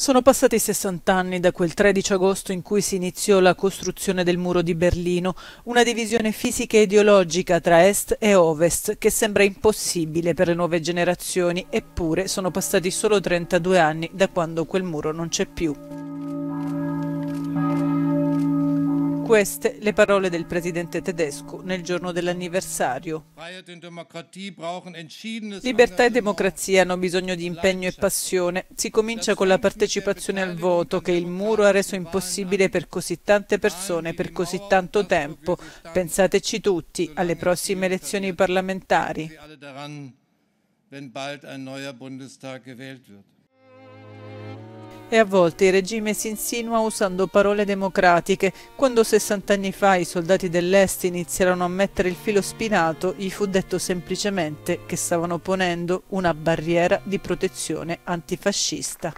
Sono passati 60 anni da quel 13 agosto in cui si iniziò la costruzione del muro di Berlino, una divisione fisica e ideologica tra est e ovest che sembra impossibile per le nuove generazioni, eppure sono passati solo 32 anni da quando quel muro non c'è più. Queste le parole del presidente tedesco nel giorno dell'anniversario. Libertà e democrazia hanno bisogno di impegno e passione. Si comincia con la partecipazione al voto che il muro ha reso impossibile per così tante persone per così tanto tempo. Pensateci tutti alle prossime elezioni parlamentari. E a volte il regime si insinua usando parole democratiche. Quando 60 anni fa i soldati dell'Est iniziarono a mettere il filo spinato, gli fu detto semplicemente che stavano ponendo una barriera di protezione antifascista.